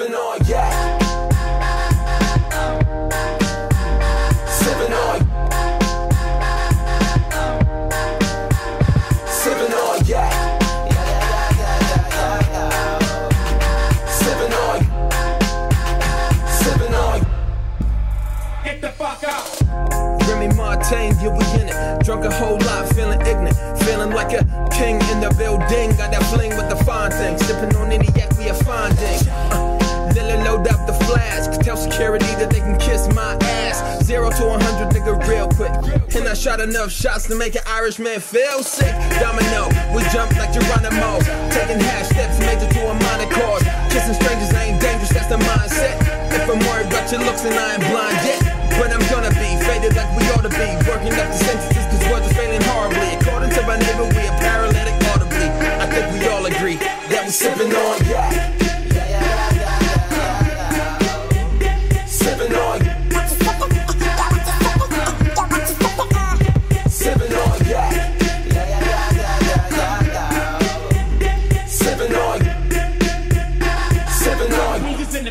sipping on yak. Sipping on. Sipping on yak. Sipping on. Sipping on. Get the fuck out. Remy Martin, yeah, we in it. Drunk a whole lot, feeling ignorant. Feeling like a king in the building. Got that fling with the fine things. Sipping on any shot enough shots to make an Irishman feel sick. Domino, we jump like Geronimo. Taking half steps, major to a minor chord. Kissing strangers ain't dangerous, that's the mindset. If I'm worried about your looks, then I ain't blind yet. But I'm gonna be faded like we ought to be. Working up the sentences, cause words are failing horribly. According to my neighbor, we are paralytic audibly. I think we all agree that we're sipping on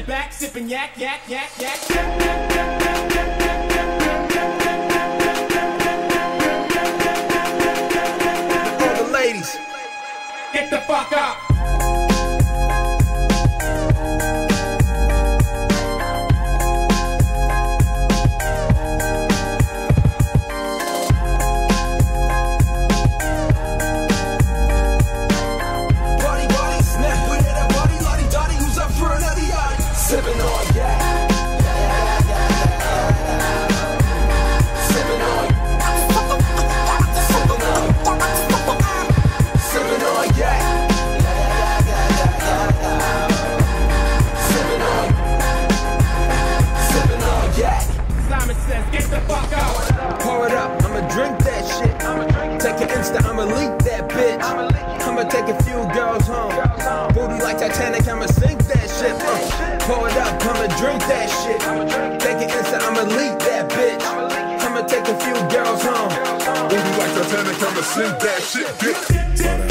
Back sipping yak, yak, yak, yak. Get the fuck up. I'ma take a few girls home. Booty like Titanic, I'ma drink that shit. Take an Insta, I'ma leak that bitch. I'ma take a few girls home. Booty like Titanic, I'ma sink that shit, bitch.